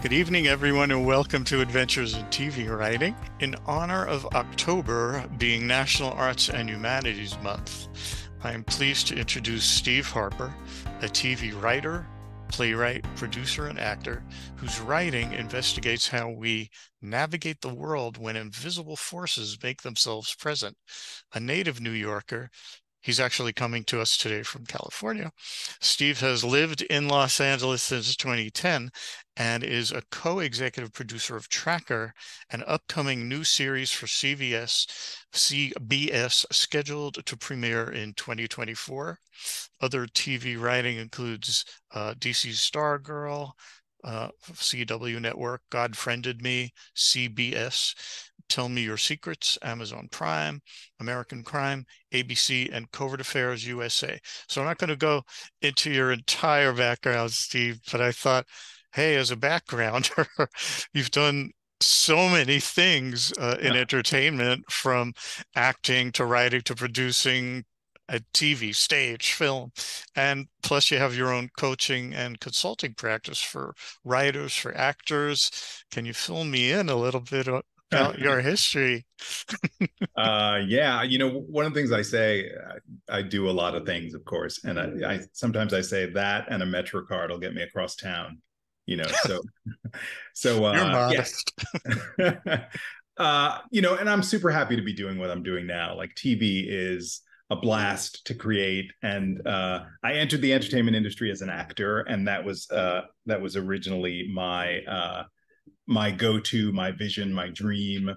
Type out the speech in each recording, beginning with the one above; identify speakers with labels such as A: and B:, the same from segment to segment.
A: Good evening, everyone, and welcome to Adventures in TV Writing. In honor of October being National Arts and Humanities Month, I am pleased to introduce Steve Harper, a TV writer, playwright, producer, and actor whose writing investigates how we navigate the world when invisible forces make themselves present. A native New Yorker, He's actually coming to us today from California. Steve has lived in Los Angeles since 2010 and is a co executive producer of Tracker, an upcoming new series for CBS, CBS scheduled to premiere in 2024. Other TV writing includes uh, DC's Stargirl, uh, CW Network, God Friended Me, CBS, Tell Me Your Secrets, Amazon Prime, American Crime, ABC, and Covert Affairs USA. So I'm not going to go into your entire background, Steve, but I thought, hey, as a backgrounder, you've done so many things uh, in yeah. entertainment from acting to writing to producing a TV, stage, film, and plus you have your own coaching and consulting practice for writers, for actors. Can you fill me in a little bit about your history?
B: uh, yeah, you know, one of the things I say, I, I do a lot of things, of course, and I, I sometimes I say that and a Metro card will get me across town. You know, so so uh,
A: you're modest.
B: Yeah. uh, you know, and I'm super happy to be doing what I'm doing now. Like TV is a blast to create and uh, i entered the entertainment industry as an actor and that was uh, that was originally my uh, my go-to my vision my dream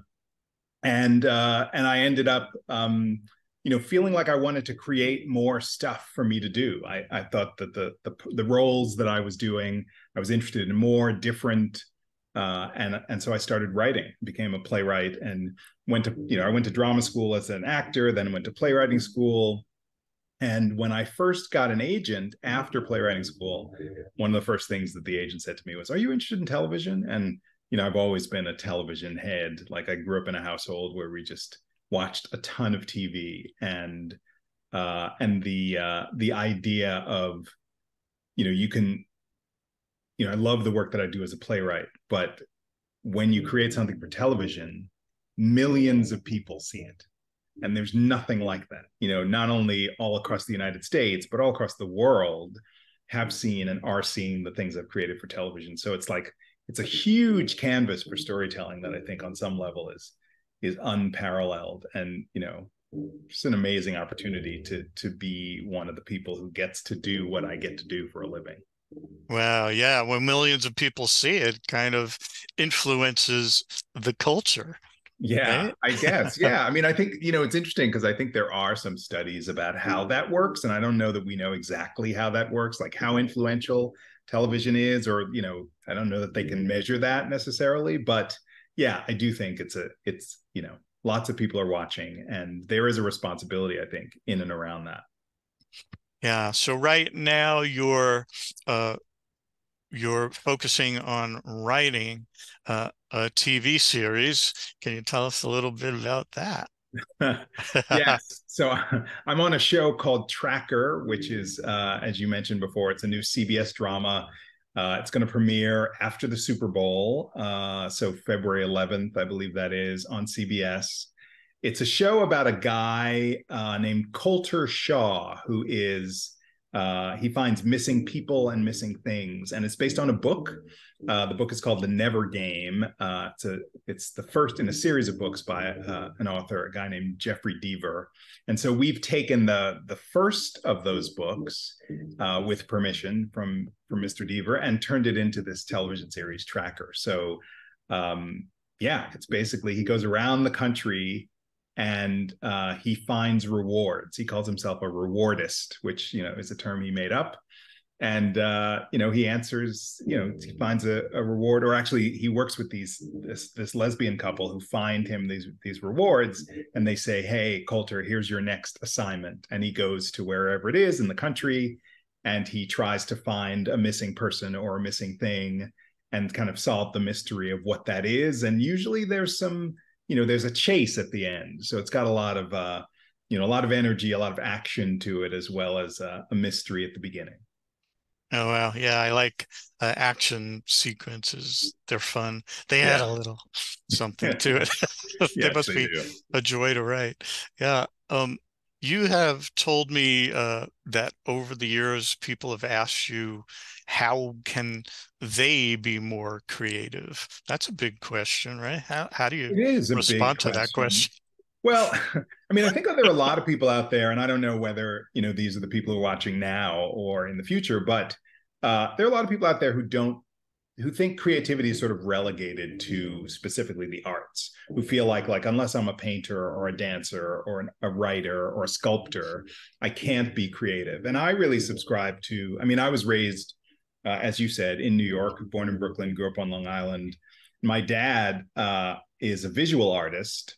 B: and uh, and i ended up um, you know feeling like i wanted to create more stuff for me to do i, I thought that the, the the roles that i was doing i was interested in more different uh, and and so I started writing, became a playwright, and went to you know I went to drama school as an actor, then went to playwriting school. And when I first got an agent after playwriting school, one of the first things that the agent said to me was, "Are you interested in television?" And you know I've always been a television head. Like I grew up in a household where we just watched a ton of TV, and uh, and the uh, the idea of you know you can you know, I love the work that I do as a playwright, but when you create something for television, millions of people see it. And there's nothing like that. You know, not only all across the United States, but all across the world have seen and are seeing the things I've created for television. So it's like it's a huge canvas for storytelling that I think on some level is is unparalleled and you know just an amazing opportunity to to be one of the people who gets to do what I get to do for a living.
A: Wow, yeah. When millions of people see it, kind of influences the culture.
B: Yeah, right? I guess. Yeah. I mean, I think, you know, it's interesting because I think there are some studies about how mm. that works. And I don't know that we know exactly how that works, like how influential television is, or, you know, I don't know that they can mm. measure that necessarily. But yeah, I do think it's a, it's, you know, lots of people are watching and there is a responsibility, I think, in and around that.
A: Yeah. So right now you're uh, you're focusing on writing uh, a TV series. Can you tell us a little bit about that?
B: yes. So I'm on a show called Tracker, which is, uh, as you mentioned before, it's a new CBS drama. Uh, it's going to premiere after the Super Bowl. Uh, so February 11th, I believe that is on CBS. It's a show about a guy uh, named Colter Shaw who is uh, he finds missing people and missing things, and it's based on a book. Uh, the book is called The Never Game. Uh, it's a it's the first in a series of books by uh, an author, a guy named Jeffrey Deaver. And so we've taken the the first of those books uh, with permission from from Mr. Deaver and turned it into this television series Tracker. So um, yeah, it's basically he goes around the country and uh, he finds rewards. He calls himself a rewardist, which you know is a term he made up. And uh, you know he answers. You know he finds a, a, reward, or actually he works with these this this lesbian couple who find him these these rewards, and they say, "Hey, Colter, here's your next assignment." And he goes to wherever it is in the country, and he tries to find a missing person or a missing thing, and kind of solve the mystery of what that is. And usually there's some you know there's a chase at the end so it's got a lot of uh you know a lot of energy a lot of action to it as well as uh, a mystery at the beginning
A: Oh wow, yeah, I like uh, action sequences. They're fun. They
B: Yeah.
A: add a little something to it. They
B: Yes,
A: must
B: they
A: be
B: do.
A: a joy to write. Yeah. Um, you have told me uh, that over the years, people have asked you, how can they be more creative? That's a big question, right? How how do you
B: It is a big
A: respond to that
B: question.
A: question?
B: Well, I mean, I think there are a lot of people out there, and I don't know whether you know these are the people who are watching now or in the future, but uh, there are a lot of people out there who don't who think creativity is sort of relegated to specifically the arts, who feel like like unless I'm a painter or a dancer or an, a writer or a sculptor, I can't be creative. And I really subscribe to. I mean, I was raised, uh, as you said, in New York, born in Brooklyn, grew up on Long Island. My dad uh, is a visual artist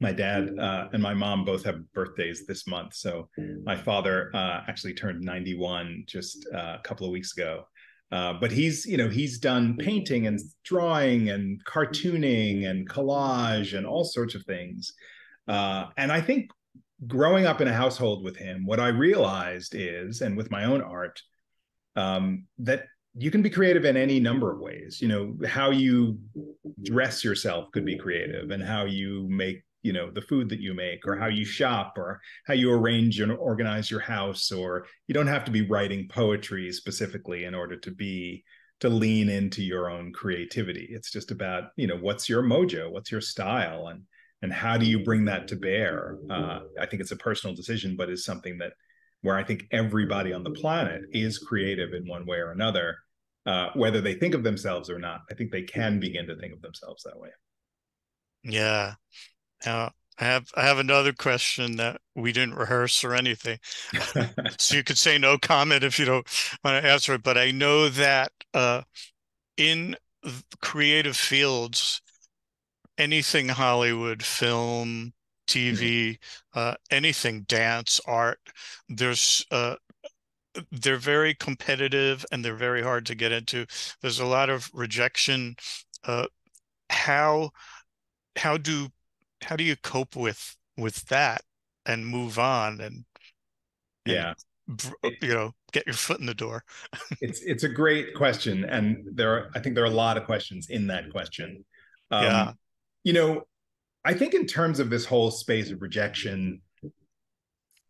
B: my dad uh, and my mom both have birthdays this month. So my father uh, actually turned 91 just uh, a couple of weeks ago. Uh, but he's, you know, he's done painting and drawing and cartooning and collage and all sorts of things. Uh, and I think growing up in a household with him, what I realized is, and with my own art, um, that you can be creative in any number of ways. You know, how you dress yourself could be creative, and how you make you know the food that you make or how you shop or how you arrange and organize your house or you don't have to be writing poetry specifically in order to be to lean into your own creativity it's just about you know what's your mojo what's your style and and how do you bring that to bear uh, i think it's a personal decision but is something that where i think everybody on the planet is creative in one way or another uh, whether they think of themselves or not i think they can begin to think of themselves that way
A: Yeah. Now, I have I have another question that we didn't rehearse or anything. So you could say no comment if you don't want to answer it, but I know that uh, in creative fields, anything Hollywood, film, TV, uh, anything dance, art, there's uh, they're very competitive and they're very hard to get into. There's a lot of rejection. Uh, how how do how do you cope with with that and move on and, and
B: yeah
A: you know get your foot in the door
B: it's it's a great question and there are i think there are a lot of questions in that question um,
A: yeah
B: you know i think in terms of this whole space of rejection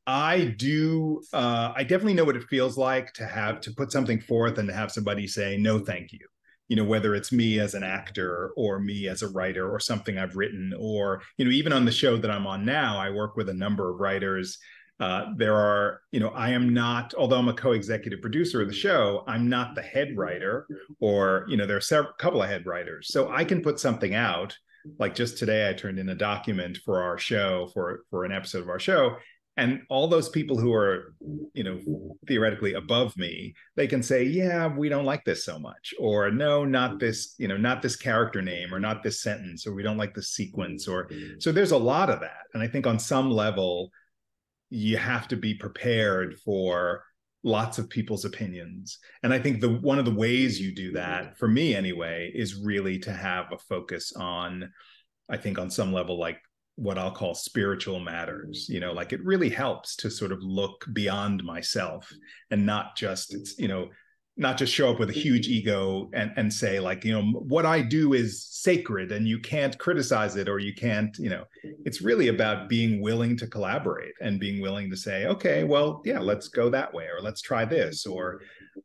B: i do uh, i definitely know what it feels like to have to put something forth and to have somebody say no thank you. You know whether it's me as an actor or me as a writer or something i've written or you know even on the show that i'm on now i work with a number of writers. Uh, there are you know i am not although i'm a co-executive producer of the show i'm not the head writer or you know there are several couple of head writers. So i can put something out like just today i turned in a document for our show for for an episode of our show and all those people who are you know theoretically above me they can say yeah we don't like this so much or no not this you know not this character name or not this sentence or we don't like the sequence or so there's a lot of that and i think on some level you have to be prepared for lots of people's opinions and i think the one of the ways you do mm-hmm. that for me anyway is really to have a focus on i think on some level like what I'll call spiritual matters. You know, like it really helps to sort of look beyond myself and not just it's you know not just show up with a huge ego and and say like you know what I do is sacred and you can't criticize it or you can't you know. It's really about being willing to collaborate and being willing to say okay well yeah let's go that way or let's try this or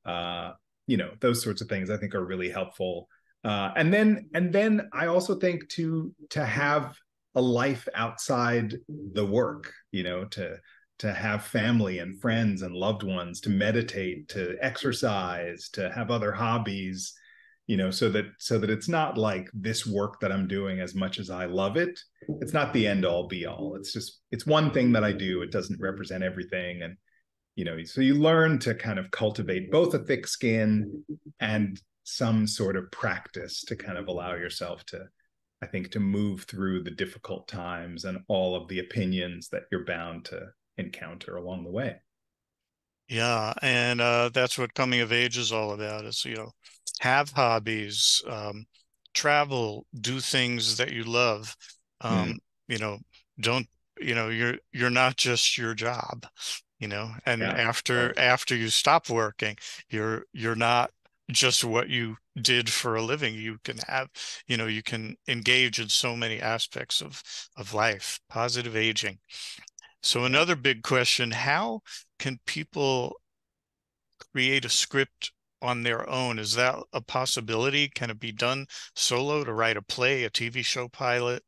B: uh you know those sorts of things I think are really helpful. Uh, and then and then I also think to to have a life outside the work you know to to have family and friends and loved ones to meditate to exercise to have other hobbies you know so that so that it's not like this work that i'm doing as much as i love it. It's not the end all be all. It's just it's one thing that i do. It doesn't represent everything. And you know so you learn to kind of cultivate both a thick skin and some sort of practice to kind of allow yourself to I think, to move through the difficult times and all of the opinions that you're bound to encounter along the way.
A: Yeah, and uh, that's what coming of age is all about. Is you know, have hobbies, um, travel, do things that you love. Um, mm. You know, don't you know you're you're not just your job. you know and yeah. after after you stop working you're you're not just what you did for a living you can have you know you can engage in so many aspects of of life positive aging so another big question how can people create a script on their own is that a possibility can it be done solo to write a play a tv show pilot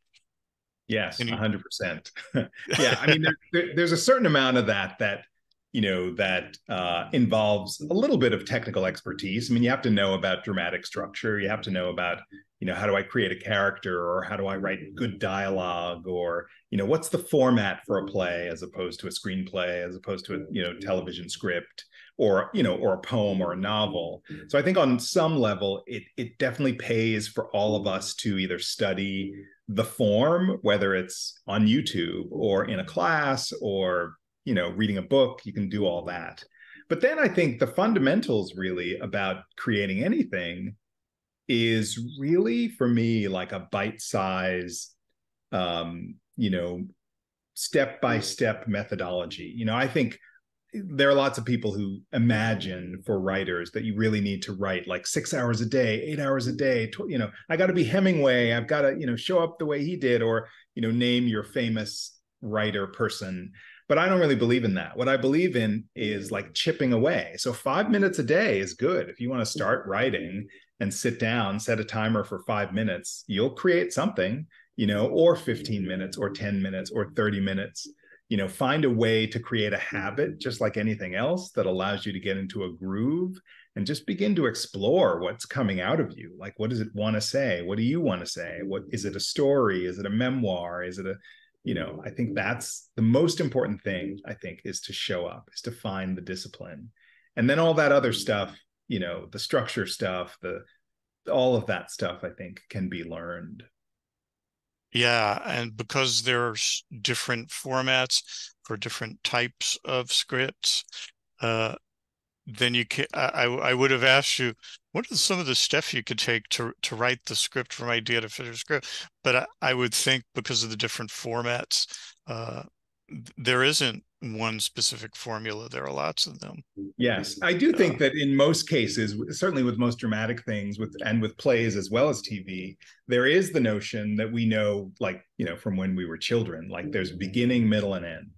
B: Yes, you... 100%. yeah, I mean, there, there, there's a certain amount of that that you know that uh, involves a little bit of technical expertise. I mean, you have to know about dramatic structure. You have to know about you know how do I create a character or how do I write mm-hmm. good dialogue or you know what's the format for a mm-hmm. play as opposed to a screenplay as opposed to a you know mm-hmm. television script or you know or a poem or a novel. So i think on some level it it definitely pays for all of us to either study the form, whether it's on YouTube or in a class or you know reading a book, you can do all that. But then I think the fundamentals really about creating anything is really for me like a bite size um you know step by step methodology you know i think there are lots of people who imagine for writers that you really need to write like six hours a day, eight hours a day. You know, I got to be Hemingway. I've got to, you know, show up the way he did, or you know, name your famous writer person. But I don't really believe in that. What I believe in is like chipping away. So five minutes a day is good. If you want to start writing and sit down, set a timer for five minutes, you'll create something, you know, or 15 minutes, or 10 minutes, or 30 minutes. You know find a way to create a habit just like anything else that allows you to get into a groove and just begin to explore what's coming out of you. Like what does it want to say? What do you want to say? What is it a story? Is it a memoir? Is it a you know i think that's the most important thing i think is to show up is to find the discipline. And then all that other stuff you know the structure stuff the all of that stuff i think can be learned
A: yeah, and because there's different formats for different types of scripts, uh, then you can. I I would have asked you what are some of the stuff you could take to to write the script from idea to finished script, but I, I would think because of the different formats, uh, there isn't one specific formula. There are lots of them.
B: Yes, I do think um, that in most cases, certainly with most dramatic things, with and with plays as well as TV, there is the notion that we know, like you know, from when we were children, like there's beginning, middle, and end.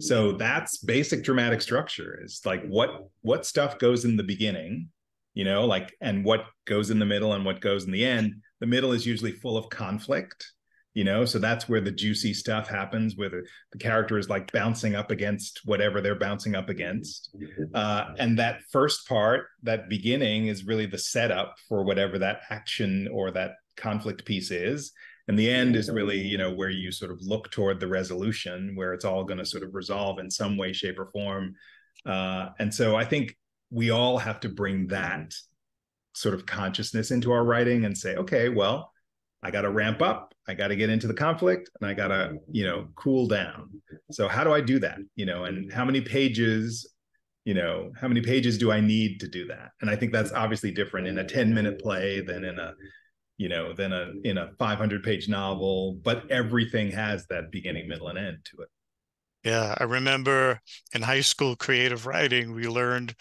B: So that's basic dramatic structure. Is like what what stuff goes in the beginning, you know, like and what goes in the middle and what goes in the end. The middle is usually full of conflict you know? So that's where the juicy stuff happens where the, the character is like bouncing up against whatever they're bouncing up against. Uh, and that first part that beginning is really the setup for whatever that action or that conflict piece is. And the end is really you know where you sort of look toward the resolution where it's all going to sort of resolve in some way shape or form. Uh, and so i think we all have to bring that sort of consciousness into our writing and say okay well I got to ramp up. I got to get into the conflict and I got to, you know, cool down. So how do I do that? You know, and how many pages, you know, how many pages do I need to do that? And I think that's obviously different in a 10 minute play than in a, you know, than a in a 500 page novel, but everything has that beginning, middle and end to it.
A: Yeah, I remember in high school creative writing, we learned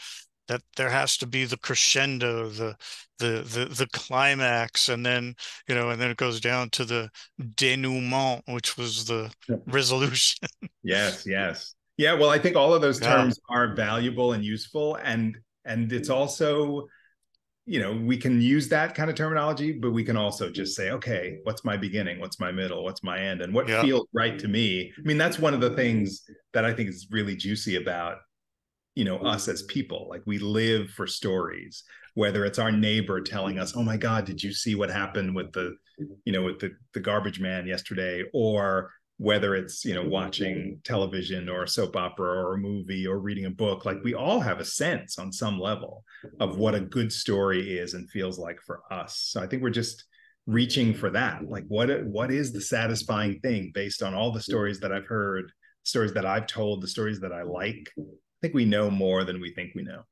A: that there has to be the crescendo the the the the climax and then you know and then it goes down to the denouement which was the resolution.
B: Yes yes. Yeah well i think all of those terms yeah. are valuable and useful and and it's also you know we can use that kind of terminology but we can also just say okay what's my beginning? What's my middle? What's my end? And what yeah. feels right to me. I mean that's one of the things that i think is really juicy about you know mm-hmm. us as people like we live for stories whether it's our neighbor telling mm-hmm. us oh my god did you see what happened with the mm-hmm. you know with the, the garbage man yesterday? Or whether it's you know watching television or a soap opera or a movie or reading a book like we all have a sense on some level of what a good story is and feels like for us. So i think we're just reaching for that. Like what what is the satisfying thing based on all the stories that i've heard stories that i've told the stories that i like I think we know more than we think we know.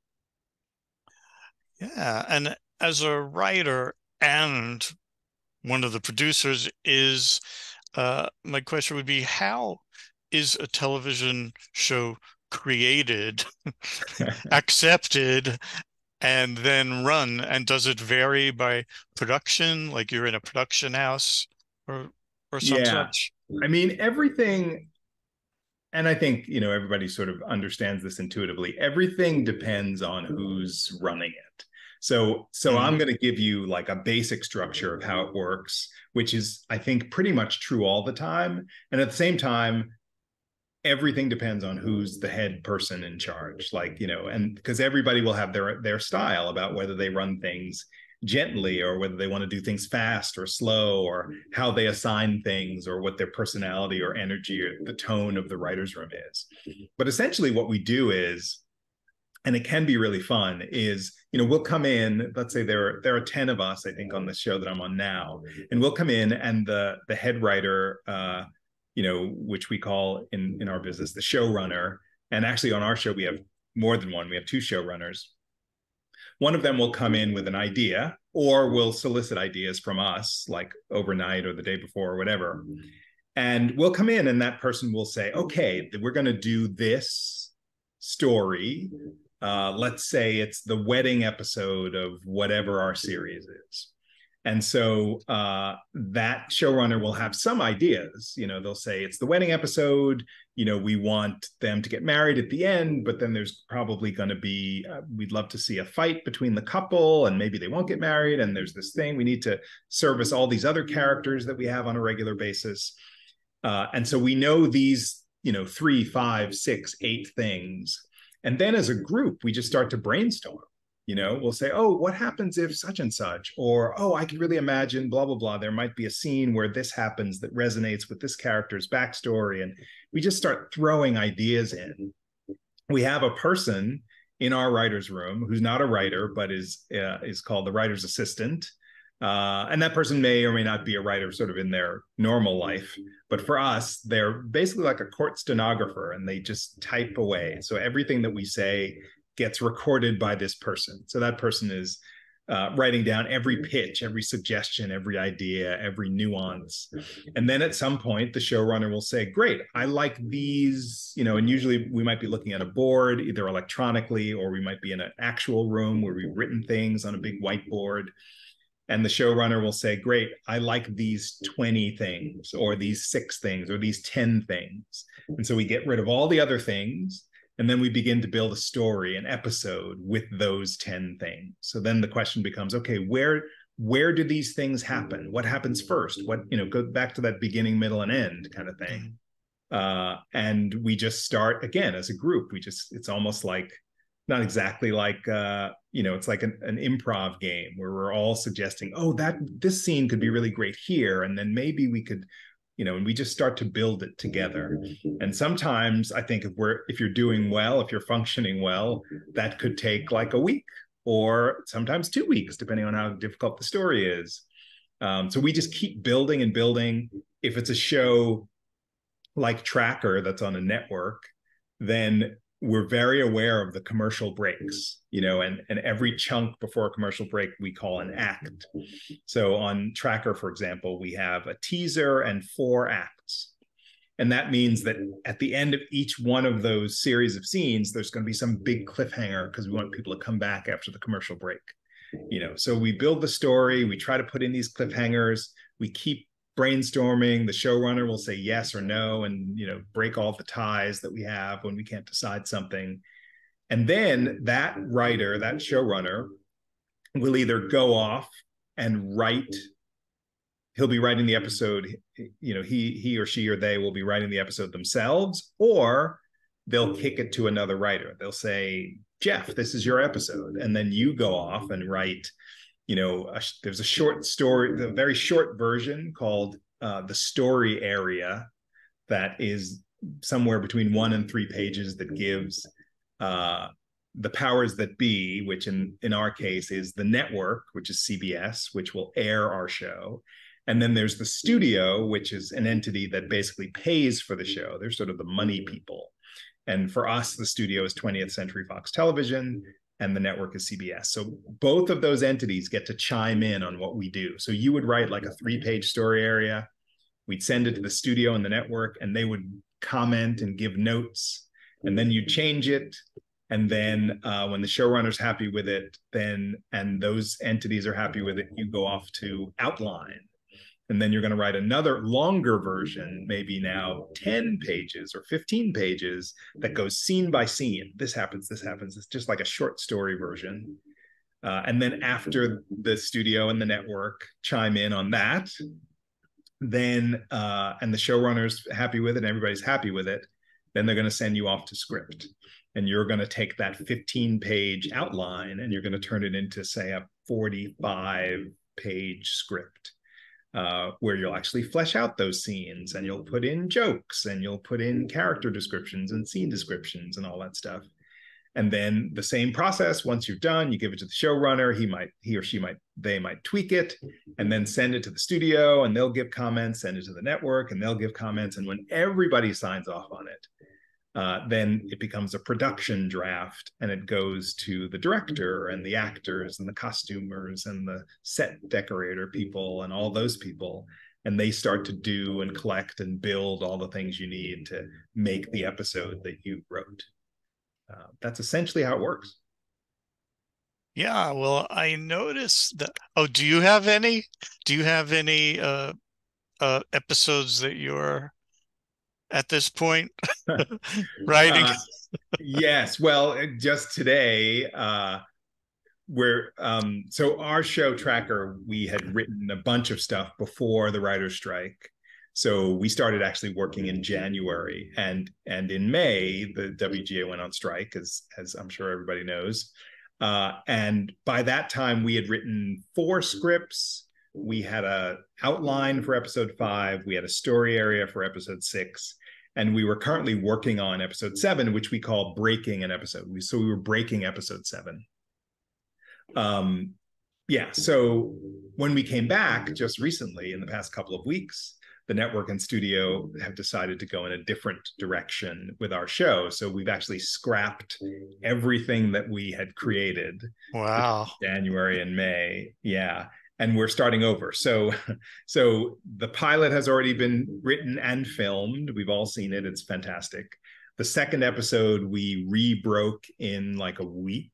A: Yeah. And as a writer and one of the producers is uh, my question would be how is a television show created, accepted, and then run? And does it vary by production? Like you're in a production house or or some yeah. such?
B: I mean, everything and I think you know everybody sort of understands this intuitively. Everything depends on who's running it. So so mm-hmm. I'm going to give you like a basic structure of how it works, which is I think pretty much true all the time. And at the same time, everything depends on who's the head person in charge like you know and because everybody will have their their style about whether they run things gently or whether they want to do things fast or slow or mm-hmm. how they assign things or what their personality or energy or the tone of the writers room is. Mm-hmm. But essentially what we do is and it can be really fun is you know we'll come in let's say there are there are 10 of us i think on the show that i'm on now mm-hmm. and we'll come in and the the head writer uh you know which we call in in our business the showrunner. And actually on our show we have more than one we have two showrunners one of them will come in with an idea or will solicit ideas from us like overnight or the day before or whatever. And we'll come in and that person will say okay we're going to do this story. Uh, let's say it's the wedding episode of whatever our series is. And so uh, that showrunner will have some ideas. You know they'll say it's the wedding episode you know we want them to get married at the end but then there's probably going to be uh, we'd love to see a fight between the couple and maybe they won't get married. And there's this thing we need to service all these other characters that we have on a regular basis. Uh, and so we know these you know three five six eight things. And then as a group we just start to brainstorm you know we'll say oh what happens if such and such? or oh i can really imagine blah blah blah. There might be a scene where this happens that resonates with this character's backstory and we just start throwing ideas in. We have a person in our writers room who's not a writer but is uh, is called the writer's assistant. Uh, and that person may or may not be a writer sort of in their normal life but for us they're basically like a court stenographer and they just type away. So everything that we say gets recorded by this person. So that person is uh, writing down every pitch, every suggestion, every idea, every nuance. And then at some point, the showrunner will say, Great, I like these, you know, and usually we might be looking at a board, either electronically or we might be in an actual room where we've written things on a big whiteboard. And the showrunner will say, Great, I like these 20 things, or these six things, or these 10 things. And so we get rid of all the other things and then we begin to build a story an episode with those 10 things. So then the question becomes okay where where do these things happen? What happens first? What you know go back to that beginning middle and end kind of thing. Uh, and we just start again as a group. We just it's almost like not exactly like uh, you know it's like an, an improv game where we're all suggesting oh that this scene could be really great here. And then maybe we could you know and we just start to build it together. And sometimes i think if we're if you're doing well if you're functioning well that could take like a week or sometimes two weeks depending on how difficult the story is. Um, so we just keep building and building. If it's a show like tracker that's on a network then we're very aware of the commercial breaks mm-hmm. you know and and every chunk before a commercial break we call an act. So on tracker for example we have a teaser and four acts. And that means that mm-hmm. at the end of each one of those series of scenes there's going to be some big mm-hmm. cliffhanger because we want people to come back after the commercial break you know. So we build the story we try to put in these cliffhangers we keep brainstorming the showrunner will say yes or no and you know break all the ties that we have when we can't decide something. And then that writer that showrunner will either go off and write he'll be writing the episode you know he he or she or they will be writing the episode themselves or they'll kick it to another writer. They'll say jeff this is your episode. And then you go off and write you know, a, there's a short story, the very short version called uh, the story area that is somewhere between one and three pages that gives uh, the powers that be, which in in our case is the network, which is CBS, which will air our show. And then there's the studio, which is an entity that basically pays for the show. They're sort of the money people. And for us, the studio is 20th Century Fox Television and the network is CBS. So both of those entities get to chime in on what we do. So you would write like a three page story area, we'd send it to the studio and the network, and they would comment and give notes. and then you change it and then uh, when the showrunner's happy with it then and those entities are happy with it you go off to outline and then you're going to write another longer version maybe now 10 pages or 15 pages that goes scene by scene. This happens this happens. It's just like a short story version. Uh, and then after the studio and the network chime in on that then uh, and the showrunner's happy with it and everybody's happy with it then they're going to send you off to script. And you're going to take that 15 page outline and you're going to turn it into say a 45 page script uh, where you'll actually flesh out those scenes and you'll put in jokes and you'll put in character descriptions and scene descriptions and all that stuff. And then the same process once you're done you give it to the showrunner he might he or she might they might tweak it and then send it to the studio and they'll give comments send it to the network and they'll give comments. And when everybody signs off on it uh, then it becomes a production draft and it goes to the director and the actors and the costumers and the set decorator people and all those people and they start to do and collect and build all the things you need to make the episode that you wrote uh, that's essentially how it works.
A: Yeah, well, I noticed that. Oh, do you have any? Do you have any uh, uh, episodes that you're at this point writing? Uh,
B: yes. Well, just today, uh, we're um, so our show tracker. We had written a bunch of stuff before the writer's strike, so we started actually working in January, and and in May the WGA went on strike, as as I'm sure everybody knows. Uh, and by that time, we had written four scripts. We had a outline for episode five. We had a story area for episode six, and we were currently working on episode seven, which we call breaking an episode. We, so we were breaking episode seven. Um, yeah. So when we came back just recently in the past couple of weeks, the network and studio have decided to go in a different direction with our show. So we've actually scrapped everything that we had created.
A: Wow.
B: January and May. Yeah. And we're starting over. So so the pilot has already been written and filmed. We've all seen it. It's fantastic. The second episode we rebroke in like a week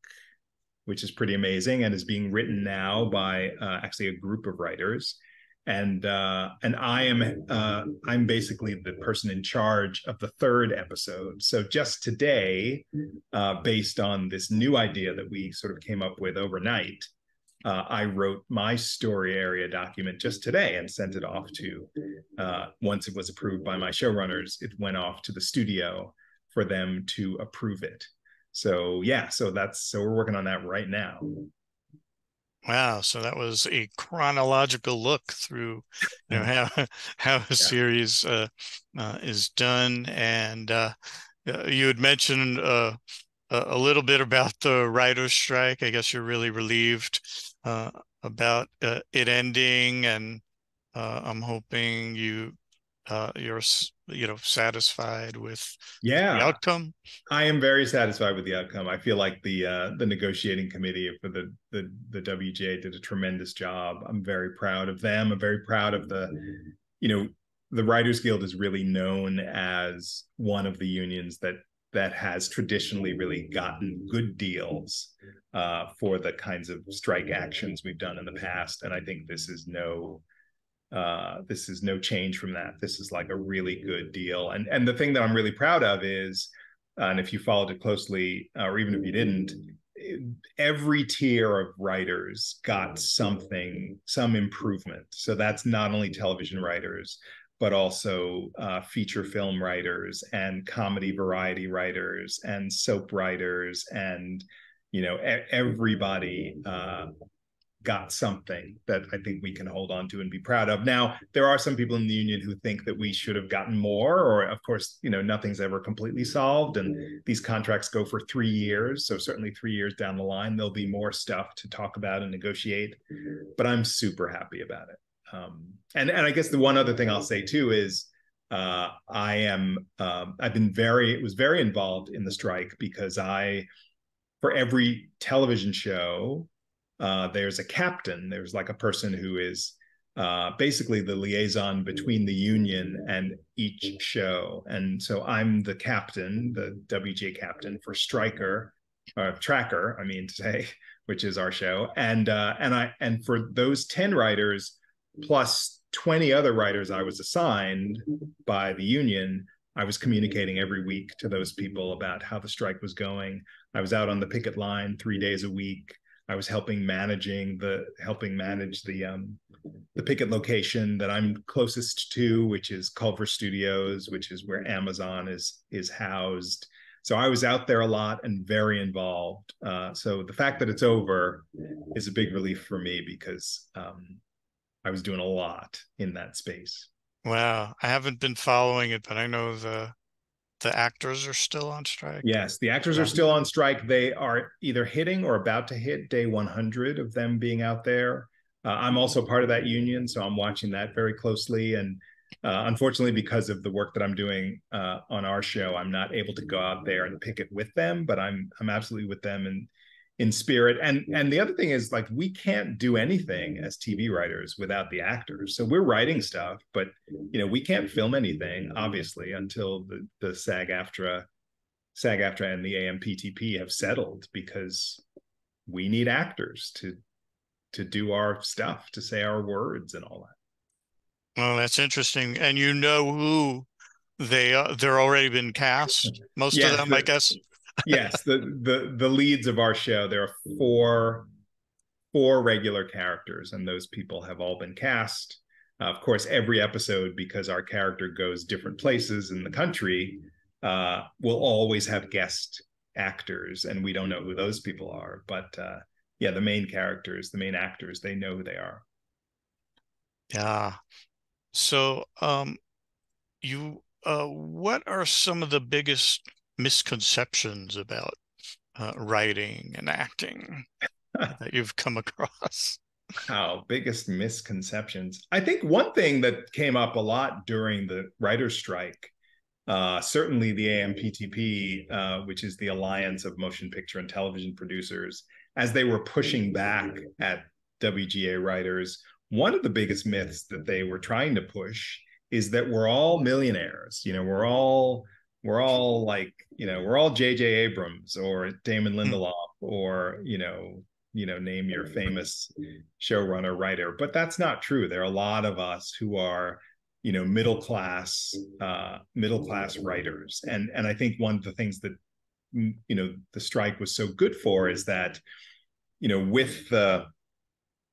B: which is pretty amazing and is being written now by uh, actually a group of writers and uh, and I am uh, I'm basically the person in charge of the third episode. So just today, uh, based on this new idea that we sort of came up with overnight, uh, I wrote my story area document just today and sent it off to. Uh, once it was approved by my showrunners, it went off to the studio for them to approve it. So yeah, so that's so we're working on that right now.
A: Wow, so that was a chronological look through you know how how a yeah. series uh, uh, is done, and uh, uh you had mentioned uh, a little bit about the writers' strike. I guess you're really relieved uh, about it ending, and I'm hoping you you're you know satisfied with
B: yeah.
A: the outcome.
B: I am very satisfied with the outcome. I feel like the uh the negotiating committee for the the the wga did a tremendous job. I'm very proud of them. I'm very proud of the you know the writers guild is really known as one of the unions that that has traditionally really gotten good deals uh, for the kinds of strike actions we've done in the past and i think this is no uh, this is no change from that. This is like a really good deal. And and the thing that I'm really proud of is, uh, and if you followed it closely, uh, or even if you didn't, every tier of writers got something, some improvement. So that's not only television writers, but also uh, feature film writers and comedy variety writers and soap writers and you know everybody uh, got something that I think we can hold on to and be proud of. Now, there are some people in the union who think that we should have gotten more, or of course, you know, nothing's ever completely solved, and these contracts go for three years. So certainly, three years down the line, there'll be more stuff to talk about and negotiate. But I'm super happy about it. Um, and and I guess the one other thing I'll say too is. Uh, I am. Um, I've been very. Was very involved in the strike because I, for every television show uh, there's a captain. There's like a person who is uh, basically the liaison between the union and each show. And so I'm the captain, the WGA captain for Striker, uh, Tracker, I mean to say, which is our show. And uh, and I and for those ten writers plus twenty other writers I was assigned by the union. I was communicating every week to those people about how the strike was going. I was out on the picket line three days a week. I was helping managing the helping manage the um, the picket location that I'm closest to, which is Culver Studios, which is where Amazon is is housed. So I was out there a lot and very involved. Uh, so the fact that it's over is a big relief for me because um, I was doing a lot in that space.
A: Wow, I haven't been following it, but I know the the actors are still on strike.
B: Yes, the actors yeah. are still on strike. They are either hitting or about to hit day 100 of them being out there. Uh, I'm also part of that union, so I'm watching that very closely. And uh, unfortunately, because of the work that I'm doing uh, on our show, I'm not able to go out there and picket with them. But I'm I'm absolutely with them and in spirit. And and the other thing is like we can't do anything as TV writers without the actors. So we're writing stuff, but you know we can't film anything obviously until the the SAG-AFTRA, SAG-AFTRA and the AMPTP have settled because we need actors to to do our stuff, to say our words and all that.
A: Well, that's interesting. And you know who they are, they're already been cast. Most yes, of them,
B: the,
A: I guess.
B: Yes, the the the leads of our show. There are four four regular characters, and those people have all been cast. Uh, of course, every episode, because our character goes different places in the country, uh, will always have guest actors, and we don't know who those people are. But uh, yeah, the main characters, the main actors, they know who they are.
A: Yeah. So, um, you, uh, what are some of the biggest misconceptions about uh, writing and acting that you've come across?
B: Wow, biggest misconceptions. I think one thing that came up a lot during the writer's strike, uh, certainly the AMPTP, uh, which is the Alliance of Motion Picture and Television Producers, as they were pushing back at WGA writers, one of the biggest myths that they were trying to push is that we're all millionaires. You know, we're all we're all like, you know, we're all J.J. Abrams or Damon hmm. Lindelof or you know, you know, name your famous showrunner writer. But that's not true. There are a lot of us who are you know middle class uh middle class writers and and i think one of the things that you know the strike was so good for is that you know with the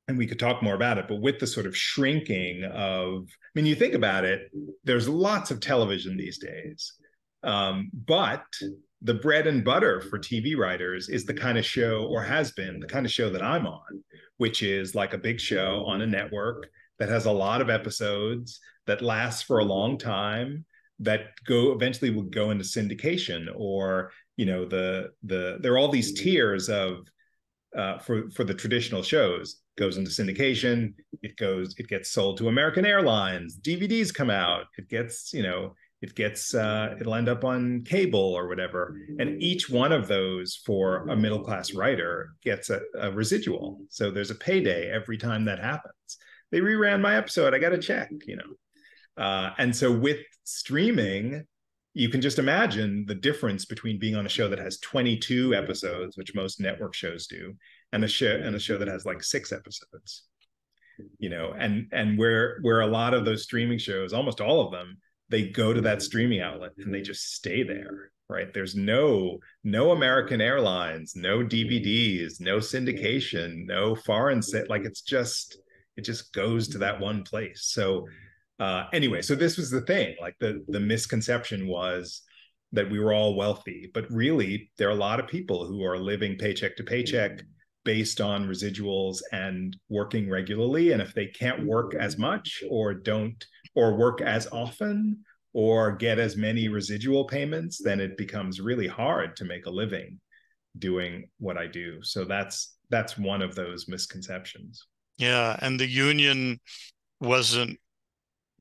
B: and we could talk more about it but with the sort of shrinking of i mean you think about it there's lots of television these days um, but the bread and butter for tv writers is the kind of show or has been the kind of show that i'm on which is like a big show on a network that has a lot of episodes that lasts for a long time that go eventually will go into syndication or you know the the there are all these tiers of uh, for for the traditional shows. Goes into syndication it goes it gets sold to american airlines dvds come out it gets you know it gets uh, it'll end up on cable or whatever. And each one of those for a middle class writer gets a, a residual. So there's a payday every time that happens. They reran my episode. I got a check you know. Uh, and so with streaming you can just imagine the difference between being on a show that has 22 episodes, which most network shows do, and a show and a show that has like six episodes. You know, and and where where a lot of those streaming shows, almost all of them, they go to that mm-hmm. streaming outlet and they just stay there right? There's no no american airlines no mm-hmm. dvds no syndication no foreign set like it's just it just goes to that one place. So uh, anyway, so this was the thing. Like the the misconception was that we were all wealthy, but really there are a lot of people who are living paycheck to paycheck mm-hmm. based on residuals and working regularly. And if they can't work as much or don't or work as often or get as many residual payments, then it becomes really hard to make a living doing what I do. So that's that's one of those misconceptions.
A: Yeah, and the union wasn't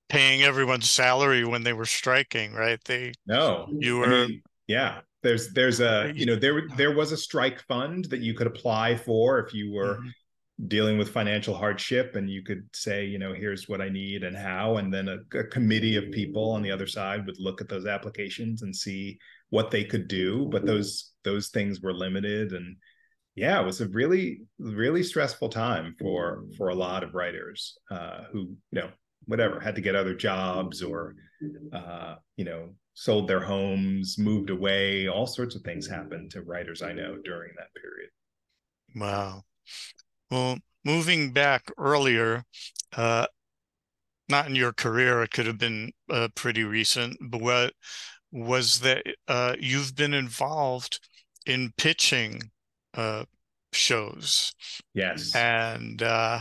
A: paying everyone's salary when they were striking, right? They
B: no,
A: you were I
B: mean, yeah. There's there's a you know there there was a strike fund that you could apply for if you were mm-hmm. Dealing with financial hardship and you could say you know here's what i need and how and then a, a, committee of people on the other side would look at those applications and see what they could do. But those those things were limited and yeah it was a really really stressful time for for a lot of writers uh, who you know whatever had to get other jobs or uh, you know sold their homes moved away. All sorts of things happened to writers i know during that period.
A: Wow well, moving back earlier, uh, not in your career, it could have been uh, pretty recent, but what was that uh, you've been involved in pitching uh, shows.
B: Yes.
A: And uh,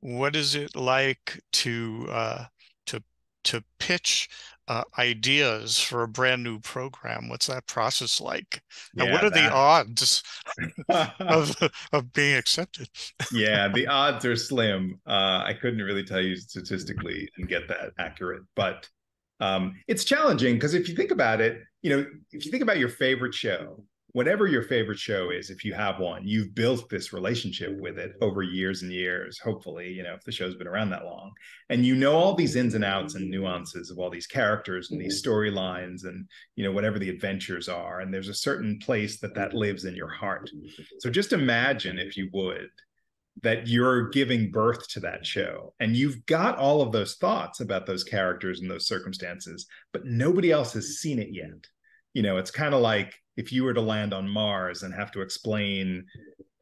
A: what is it like to uh, to to pitch uh, ideas for a brand new program? What's that process like? Yeah, and what are that... the odds of, of being accepted?
B: yeah, the odds are slim. Uh, I couldn't really tell you statistically and get that accurate, but um, it's challenging because if you think about it, you know, if you think about your favorite show, whatever your favorite show is, if you have one, you've built this relationship with it over years and years, hopefully, you know, if the show's been around that long. And you know all these ins and outs and nuances of all these characters and these mm-hmm. storylines and, you know, whatever the adventures are. And there's a certain place that that lives in your heart. So just imagine, if you would, that you're giving birth to that show and you've got all of those thoughts about those characters and those circumstances, but nobody else has seen it yet. You know, it's kind of like, if you were to land on Mars and have to explain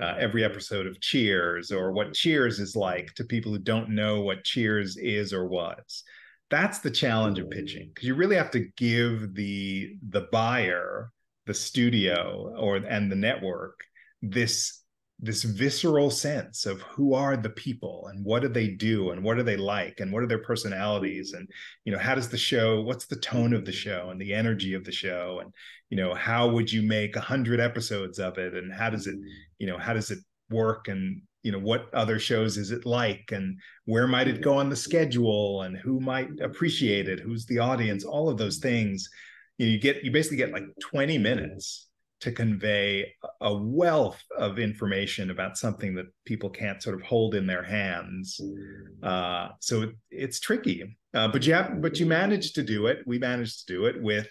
B: uh, every episode of Cheers or what Cheers is like to people who don't know what Cheers is or was. That's the challenge of pitching because you really have to give the the buyer, the studio or and the network this this visceral sense of who are the people and what do they do and what are they like and what are their personalities and you know how does the show what's the tone of the show and the energy of the show and you know how would you make a hundred episodes of it and how does it you know how does it work and you know what other shows is it like and where might it go on the schedule and who might appreciate it who's the audience all of those things. You, know, you get you basically get like 20 minutes to convey a wealth of information about something that people can't sort of hold in their hands. Uh, so it, it's tricky, uh, but you have, but you managed to do it. We managed to do it with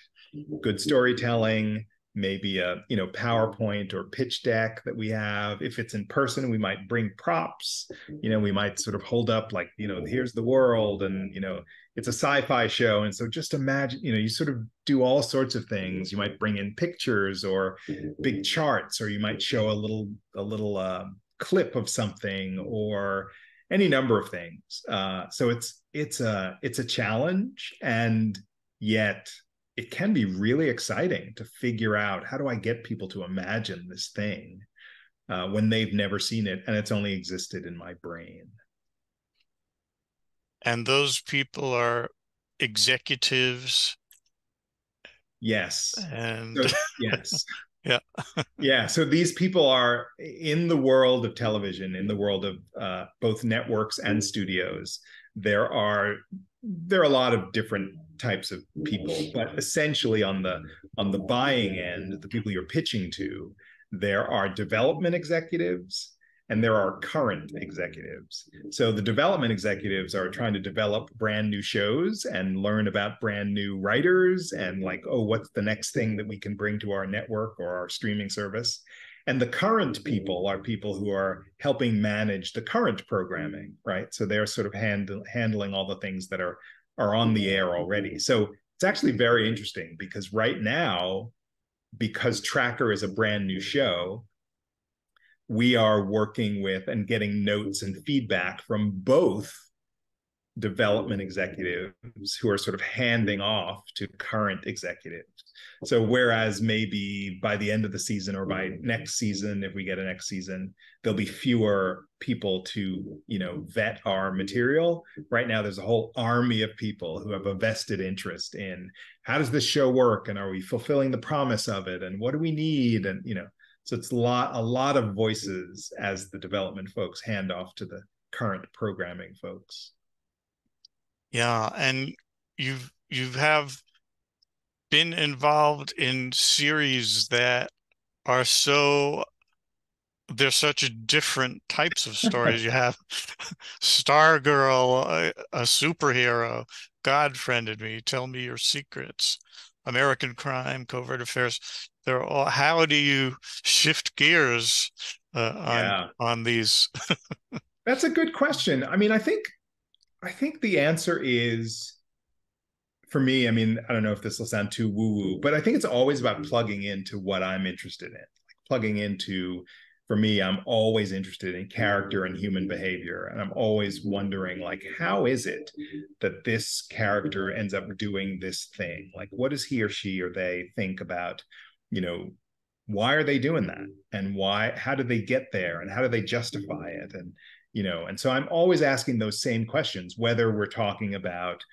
B: good storytelling, maybe a you know PowerPoint or pitch deck that we have. If it's in person, we might bring props. You know, we might sort of hold up like you know, here's the world, and you know, it's a sci-fi show, and so just imagine you know, you sort of do all sorts of things. You might bring in pictures or big charts, or you might show a little a little uh, clip of something or any number of things. Uh, so it's it's a it's a challenge, and yet it can be really exciting to figure out how do I get people to imagine this thing uh, when they've never seen it and it's only existed in my brain.
A: And those people are executives.
B: Yes.
A: And
B: so, yes.
A: yeah.
B: yeah. So these people are in the world of television, in the world of uh, both networks and studios. There are there are a lot of different types of people but essentially on the on the buying end the people you're pitching to there are development executives and there are current executives. So the development executives are trying to develop brand new shows and learn about brand new writers and like oh what's the next thing that we can bring to our network or our streaming service? And the current people are people who are helping manage the current programming mm-hmm. right? So they're sort of hand, handling all the things that are are on the air already. Mm-hmm. So it's actually very interesting because right now because tracker is a brand new show we are working with and getting notes and feedback from both development executives who are sort of handing off to current executives. So whereas maybe by the end of the season or by next season, if we get a next season, there'll be fewer people to, you know, vet our material. Right now, there's a whole army of people who have a vested interest in how does this show work and are we fulfilling the promise of it and what do we need and you know. So it's a lot, a lot of voices as the development folks hand off to the current programming folks.
A: Yeah, and you've you have been involved in series that are so there's such different types of stories. you have Stargirl, a, a superhero, God friended me, tell me your secrets, American crime, covert affairs. They're. How do you shift gears uh, on yeah. on these?
B: That's a good question. I mean, I think I think the answer is for me, I mean, I don't know if this will sound too woo woo, but I think it's always about plugging into what I'm interested in, like plugging into. For me, I'm always interested in character and human behavior, and I'm always wondering, like, how is it that this character ends up doing this thing? Like, what does he or she or they think about, you know, why are they doing that, and why? How did they get there, and how do they justify it, and you know and so i'm always asking those same questions whether we're talking about